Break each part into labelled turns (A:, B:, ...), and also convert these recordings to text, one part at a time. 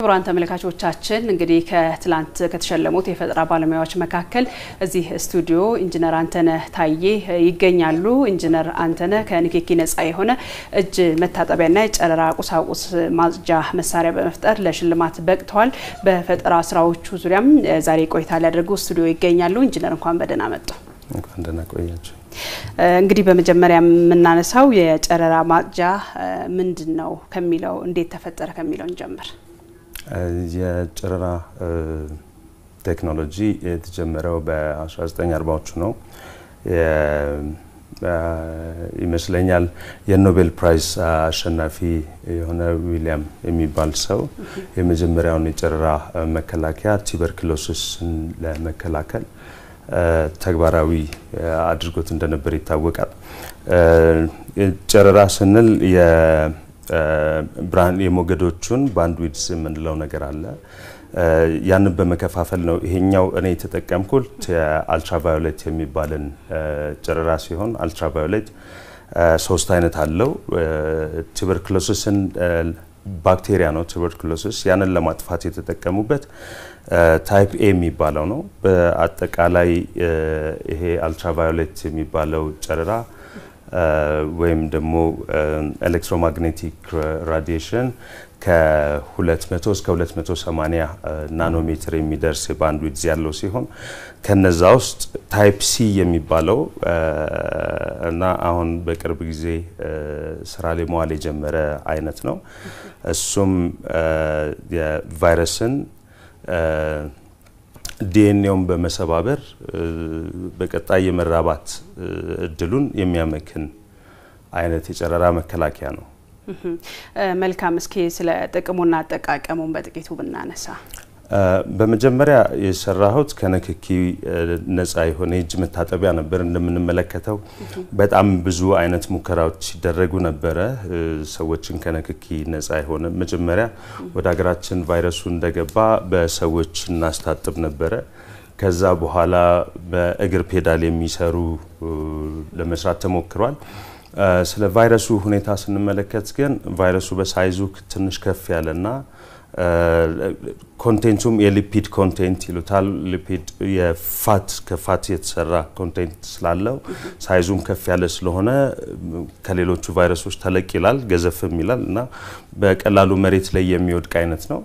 A: ክቡራን ተመልካቾቻችን እንግዲህ ከትላንት ከተሸለሙት የፈጠራ ባለሙያዎች መካከል እዚህ ስቱዲዮ ኢንጂነር አንተነህ ታዬ ይገኛሉ። ኢንጂነር አንተነህ ከንክኪ ነጻ የሆነ እጅ መታጠቢያና የጨረራ ቁሳቁስ ማጽጃ መሳሪያ በመፍጠር ለሽልማት በቅተዋል። በፈጠራ ስራዎቹ ዙሪያም ዛሬ ቆይታ ሊያደርጉ ስቱዲዮ ይገኛሉ። ኢንጂነር እንኳን በደህና መጡ።
B: እንኳን ደህና ቆያችሁ።
A: እንግዲህ በመጀመሪያ የምናነሳው የጨረራ ማጽጃ ምንድን ነው ከሚለው እንዴት ተፈጠረ ከሚለው እንጀምር።
B: የጨረራ ቴክኖሎጂ የተጀመረው በ1940ዎቹ ነው ይመስለኛል። የ Nobel prize አሸናፊ የሆነ ዊሊያም የሚባል ሰው የመጀመሪያውን የጨረራ መከላከያ tuberculosis ን ለመከላከል ተግባራዊ አድርጎት እንደነበር ይታወቃል። ጨረራ ስንል የሞገዶቹን bandwidth የምንለው ነገር አለ። ያንን በመከፋፈል ነው። ይሄኛው እኔ የተጠቀምኩት አልትራቫዮሌት የሚባልን ጨረራ ሲሆን አልትራቫዮሌት ሶስት አይነት አለው። tuberculosis ን ባክቴሪያ ነው tuberculosis። ያንን ለማጥፋት የተጠቀሙበት type A የሚባለው ነው። በአጠቃላይ ይሄ አልትራቫዮሌት የሚባለው ጨረራ ወይም ደግሞ electromagnetic radiation ከ200 እስከ 280 ናኖሜትር የሚደርስ የባንድ ያለው ሲሆን ከነዛ ውስጥ type C የሚባለው እና አሁን በቅርብ ጊዜ ስራ ላይ መዋል የጀመረ አይነት ነው። እሱም የቫይረስን ዲኤንኤውን በመሰባበር በቀጣይ የመራባት እድሉን የሚያመክን አይነት የጨረራ መከላከያ ነው።
A: መልካም። እስኪ ስለ ጥቅሙና አጠቃቀሙን በጥቂቱ ብናነሳ።
B: በመጀመሪያ የሰራሁት ከንክኪ ነጻ የሆነ የእጅ መታጠቢያ ነበር። እንደምንመለከተው በጣም ብዙ አይነት ሙከራዎች ሲደረጉ ነበረ፣ ሰዎችን ከንክኪ ነጻ የሆነ መጀመሪያ ወደ ሀገራችን ቫይረሱ እንደገባ በሰዎች እናስታጥብ ነበረ። ከዛ በኋላ በእግር ፔዳል የሚሰሩ ለመስራት ተሞክሯል። ስለ ቫይረሱ ሁኔታ ስንመለከት ግን ቫይረሱ በ size ኡ ትንሽ ከፍ ያለና content ኡም የ lipid content ይሉታል። lipid የ fat ከ fat የተሰራ content ስላለው size ኡም ከፍ ያለ ስለሆነ ከሌሎቹ ቫይረሶች ተለቅ ይላል፣ ገዘፍም ይላል እና በቀላሉ መሬት ላይ የሚወድቅ አይነት ነው።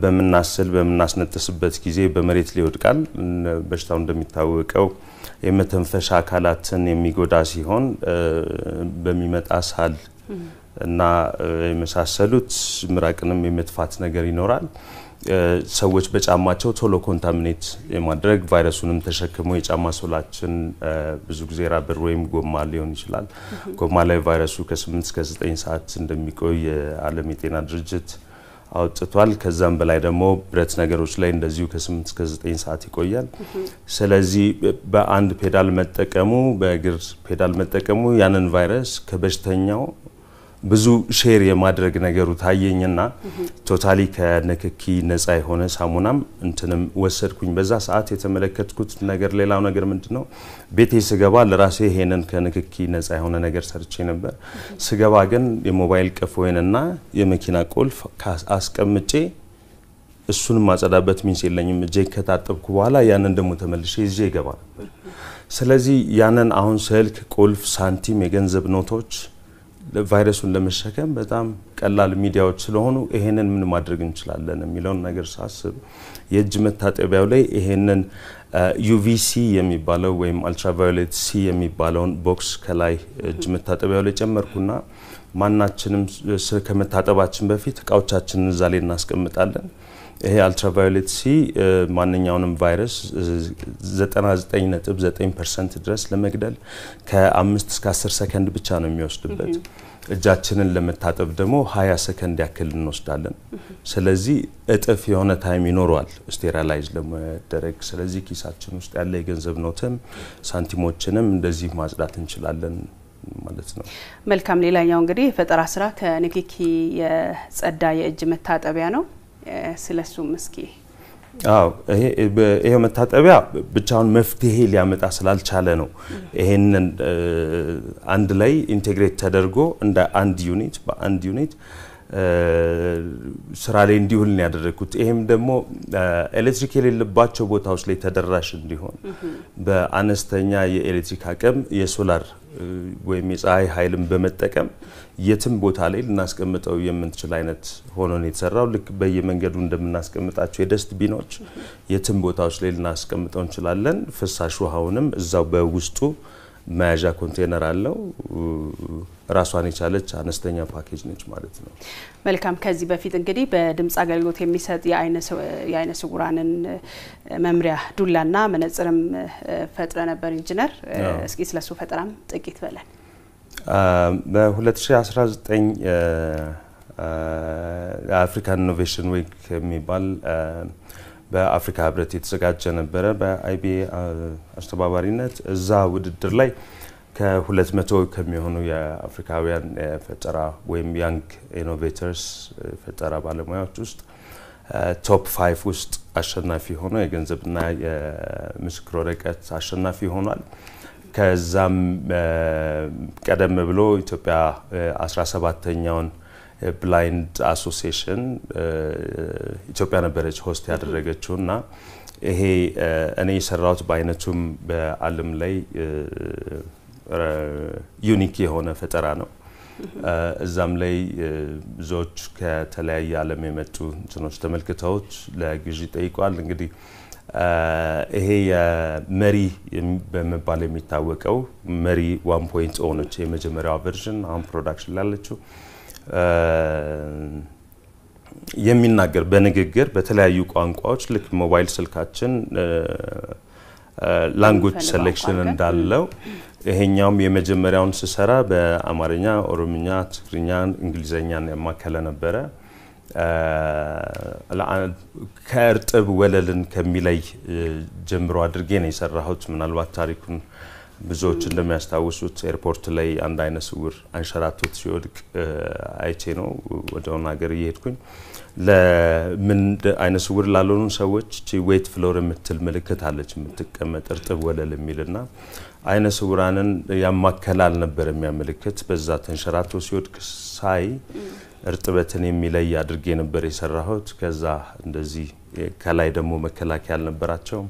B: በምናስል በምናስነጥስበት ጊዜ በመሬት ላይ ይወድቃል። በሽታው እንደሚታወቀው የመተንፈሻ አካላትን የሚጎዳ ሲሆን በሚመጣ ሳል እና የመሳሰሉት ምራቅንም የመጥፋት ነገር ይኖራል። ሰዎች በጫማቸው ቶሎ contaminate የማድረግ ቫይረሱንም ተሸክሞ የጫማ sole ኣችን ብዙ ጊዜ rubber ወይም ጎማ ሊሆን ይችላል። ጎማ ላይ ቫይረሱ ከ8 እስከ 9 ሰዓት እንደሚቆይ የዓለም የጤና ድርጅት አውጥቷል። ከዛም በላይ ደግሞ ብረት ነገሮች ላይ እንደዚሁ ከ8 እስከ 9 ሰዓት ይቆያል። ስለዚህ በአንድ ፔዳል መጠቀሙ በእግር ፔዳል መጠቀሙ ያንን ቫይረስ ከበሽተኛው ብዙ share የማድረግ ነገሩ ታየኝና totally ከንክኪ ነጻ የሆነ ሳሙናም እንትንም ወሰድኩኝ። በዛ ሰዓት የተመለከትኩት ነገር ሌላው ነገር ምንድን ነው፣ ቤቴ ስገባ ለራሴ ይሄንን ከንክኪ ነጻ የሆነ ነገር ሰርቼ ነበር። ስገባ ግን የሞባይል ቀፎዬንና የመኪና ቁልፍ አስቀምጬ እሱንም ማጸዳበት means የለኝም። እጄ ከታጠብኩ በኋላ ያንን ደግሞ ተመልሼ ይዤ ይገባ ነበር። ስለዚህ ያንን አሁን ስልክ፣ ቁልፍ፣ ሳንቲም፣ የገንዘብ ኖቶች ቫይረሱን ለመሸከም በጣም ቀላል ሚዲያዎች ስለሆኑ ይሄንን ምን ማድረግ እንችላለን የሚለውን ነገር ሳስብ የእጅ መታጠቢያው ላይ ይሄንን UVC የሚባለው ወይም ultraviolet C የሚባለውን box ከላይ እጅ መታጠቢያው ላይ ጨመርኩና ማናችንም ከመታጠባችን በፊት እቃዎቻችንን እዛ ላይ እናስቀምጣለን። ይሄ ultraviolet C ማንኛውንም ቫይረስ 99.9 percent ድረስ ለመግደል ከአምስት እስከ 10 ሰከንድ ብቻ ነው የሚወስድበት። እጃችንን ለመታጠብ ደግሞ 20 ሰከንድ ያክል እንወስዳለን። ስለዚህ እጥፍ የሆነ time ይኖረዋል sterilize ለመደረግ። ስለዚህ ኪሳችን ውስጥ ያለ የገንዘብ ኖትም ሳንቲሞችንም እንደዚህ ማጽዳት እንችላለን ማለት ነው።
A: መልካም። ሌላኛው እንግዲህ የፈጠራ ስራ ከንክኪ የጸዳ የእጅ መታጠቢያ ነው። ስለሱም እስኪ
B: አዎ ይሄ መታጠቢያ ብቻውን መፍትሄ ሊያመጣ ስላልቻለ ነው ይሄንን አንድ ላይ integrate ተደርጎ እንደ አንድ unit በአንድ unit ስራ ላይ እንዲውል ነው ያደረግኩት። ይሄም ደግሞ ኤሌክትሪክ የሌለባቸው ቦታዎች ላይ ተደራሽ እንዲሆን በአነስተኛ የኤሌክትሪክ አቅም የሶላር ወይም የፀሐይ ኃይልን በመጠቀም የትም ቦታ ላይ ልናስቀምጠው የምንችል አይነት ሆኖ ነው የተሰራው። ልክ በየመንገዱ እንደምናስቀምጣቸው የ dust bin ኦች የትም ቦታዎች ላይ ልናስቀምጠው እንችላለን። ፍሳሽ ውሃውንም እዛው በውስጡ መያዣ ኮንቴነር አለው። ራሷን የቻለች አነስተኛ ፓኬጅ ነች ማለት ነው።
A: መልካም። ከዚህ በፊት እንግዲህ በድምፅ አገልግሎት የሚሰጥ የአይነ ስውራንን መምሪያ ዱላና መነጽርም ፈጥረ ነበር ኢንጂነር። እስኪ ስለሱ ፈጠራም ጥቂት በለን።
B: በ2019 የ African Innovation Week የሚባል በአፍሪካ ህብረት የተዘጋጀ ነበረ በአይቢኤ አስተባባሪነት። እዛ ውድድር ላይ ከሁለት መቶ ከሚሆኑ የአፍሪካውያን ፈጠራ ወይም young innovators ፈጠራ ባለሙያዎች ውስጥ top five ውስጥ አሸናፊ ሆኖ የገንዘብና የምስክር ወረቀት አሸናፊ ሆኗል። ከዛም ቀደም ብሎ ኢትዮጵያ 17ተኛውን blind association ኢትዮጵያ ነበረች host ያደረገችው እና ይሄ እኔ የሰራሁት በአይነቱም በዓለም ላይ unique የሆነ ፈጠራ ነው። እዛም ላይ ብዙዎች ከተለያየ ዓለም የመጡ እንትኖች ተመልክተውት ለግዢ ጠይቋል። እንግዲህ ይሄ የመሪ በመባል የሚታወቀው መሪ one point O ነች የመጀመሪያዋ version አሁን production ላለችው የሚናገር በንግግር በተለያዩ ቋንቋዎች ልክ ሞባይል ስልካችን language selection እንዳለው ይሄኛውም የመጀመሪያውን ስሰራ በአማርኛ፣ ኦሮምኛ፣ ትግርኛ፣ እንግሊዘኛን ያማከለ ነበረ። ከእርጥብ ወለልን ከሚለይ ጀምሮ አድርጌ ነው የሰራሁት። ምናልባት ታሪኩን ብዙዎች እንደሚያስታውሱት ኤርፖርት ላይ አንድ አይነ ስውር አንሸራቶት ሲወድቅ አይቼ ነው ወደሆነ ሀገር እየሄድኩኝ ለምን አይነ ስውር ላልሆኑ ሰዎች wet floor የምትል ምልክት አለች የምትቀመጥ እርጥብ ወለል የሚልና አይነ ስውራንን ያማከለ አልነበረም ያ ምልክት። በዛ ተንሸራቶ ሲወድቅ ሳይ እርጥበትን የሚለይ አድርጌ ነበር የሰራሁት። ከዛ እንደዚህ ከላይ ደግሞ መከላከያ አልነበራቸውም።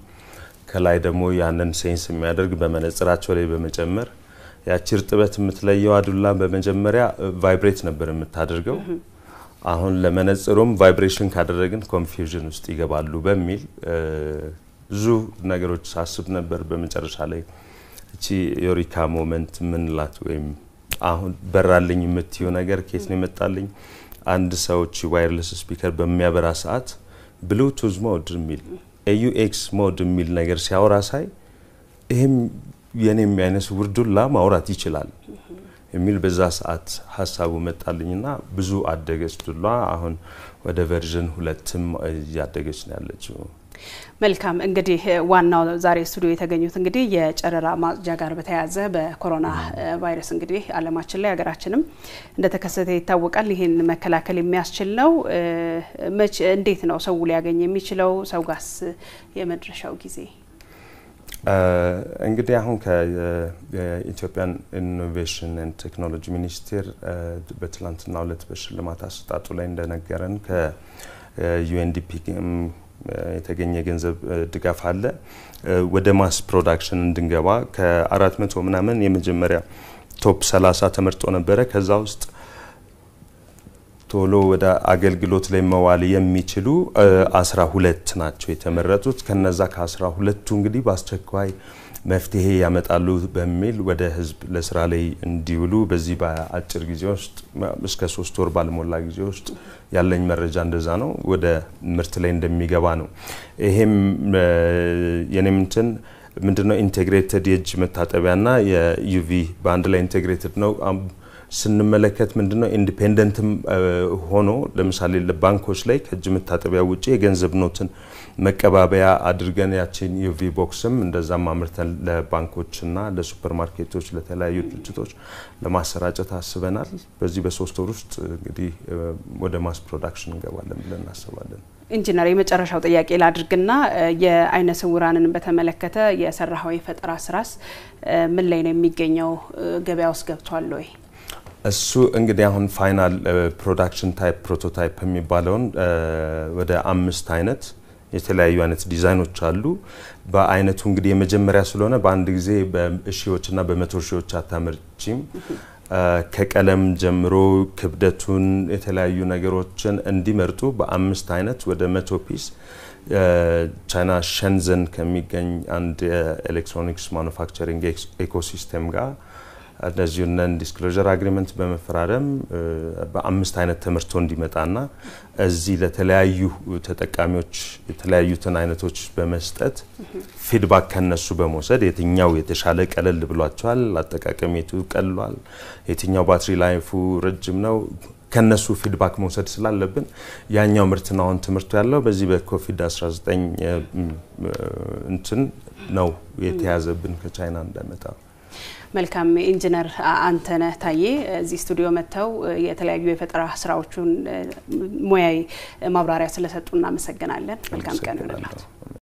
B: ከላይ ደግሞ ያንን sense የሚያደርግ በመነጽራቸው ላይ በመጨመር ያቺ እርጥበት የምትለየው ዱላ በመጀመሪያ vibrate ነበር የምታደርገው። አሁን ለመነጽሩም vibration ካደረግን confusion ውስጥ ይገባሉ በሚል ብዙ ነገሮች ሳስብ ነበር። በመጨረሻ ላይ እቺ eureka moment ምንላት ወይም አሁን በራልኝ የምትይው ነገር ኬት ነው የመጣልኝ? አንድ ሰዎች wireless speaker በሚያበራ ሰዓት Bluetooth mode የሚል AUX mode የሚል ነገር ሲያወራ ሳይ ይህም የኔም አይነ ስውር ዱላ ማውራት ይችላል የሚል በዛ ሰዓት ሀሳቡ መጣልኝና ብዙ አደገች ዱላ። አሁን ወደ version ሁለትም እያደገች ነው ያለችው።
A: መልካም እንግዲህ ዋናው ዛሬ ስቱዲዮ የተገኙት እንግዲህ የጨረራ ማጽጃ ጋር በተያያዘ በኮሮና ቫይረስ እንግዲህ ዓለማችን ላይ ሀገራችንም እንደተከሰተ ይታወቃል። ይህን መከላከል የሚያስችል ነው። መቼ እንዴት ነው ሰው ሊያገኝ የሚችለው? ሰው ጋስ የመድረሻው ጊዜ
B: እንግዲህ አሁን ከ Ethiopian Innovation and Technology ሚኒስቴር በትላንትናው ዕለት በሽልማት አሰጣጡ ላይ እንደነገረን ከ UNDP የተገኘ የገንዘብ ድጋፍ አለ። ወደ mass production እንድንገባ ከአራት መቶ ምናምን የመጀመሪያ top 30 ተመርጦ ነበረ። ከዛ ውስጥ ቶሎ ወደ አገልግሎት ላይ መዋል የሚችሉ አስራ ሁለት ናቸው የተመረጡት። ከነዛ ከአስራ ሁለቱ እንግዲህ በአስቸኳይ መፍትሄ ያመጣሉ በሚል ወደ ህዝብ ለስራ ላይ እንዲውሉ በዚህ በአጭር ጊዜ ውስጥ እስከ ሶስት ወር ባልሞላ ጊዜ ውስጥ ያለኝ መረጃ እንደዛ ነው፣ ወደ ምርት ላይ እንደሚገባ ነው። ይሄም የኔም ምንድነው integrated የእጅ መታጠቢያና የ UV በአንድ ላይ integrated ነው። ስንመለከት ምንድነው independent ም ሆኖ ለምሳሌ ባንኮች ላይ ከእጅ መታጠቢያ ውጭ የገንዘብ note ን መቀባበያ አድርገን ያችን UV box ም እንደዛም አምርተን ለባንኮችና ለሱፐር ማርኬቶች ለተለያዩ ድርጅቶች ለማሰራጨት አስበናል። በዚህ በሶስት ወር ውስጥ እንግዲህ ወደ mass production እንገባለን ብለን እናስባለን።
A: ኢንጂነር የመጨረሻው ጥያቄ ላድርግና የአይነ ስውራንን በተመለከተ የሰራኸው የፈጠራ ስራስ ምን ላይ ነው የሚገኘው? ገበያ ውስጥ ገብቷል ወይ?
B: እሱ እንግዲህ አሁን final production type prototype የሚባለውን ወደ አምስት አይነት የተለያዩ አይነት ዲዛይኖች አሉ። በአይነቱ እንግዲህ የመጀመሪያ ስለሆነ በአንድ ጊዜ በሺዎችና በመቶ ሺዎች አታመርቺም። ከቀለም ጀምሮ ክብደቱን፣ የተለያዩ ነገሮችን እንዲመርጡ በአምስት አይነት ወደ መቶ piece ቻይና ሸንዘን ከሚገኝ አንድ የ electronics manufacturing ecosystem ጋር እንደዚሁ non-disclosure agreement በመፈራረም በአምስት አይነት ተመርቶ እንዲመጣና እዚህ ለተለያዩ ተጠቃሚዎች የተለያዩትን አይነቶች በመስጠት feedback ከነሱ በመውሰድ የትኛው የተሻለ ቀለል ብሏቸዋል፣ አጠቃቀም የቱ ቀሏል፣ የትኛው battery life ኡ ረጅም ነው ከነሱ feedback መውሰድ ስላለብን ያኛው ምርትና አሁን ትምህርቱ ያለው በዚህ በኮቪድ 19 እንትን ነው የተያዘብን ከቻይና እንዳይመጣ።
A: መልካም ኢንጂነር አንተነህ ታዬ እዚህ ስቱዲዮ መጥተው የተለያዩ የፈጠራ ስራዎቹን ሙያዊ ማብራሪያ ስለሰጡ እናመሰግናለን። መልካም ቀን ይሆንላችሁ።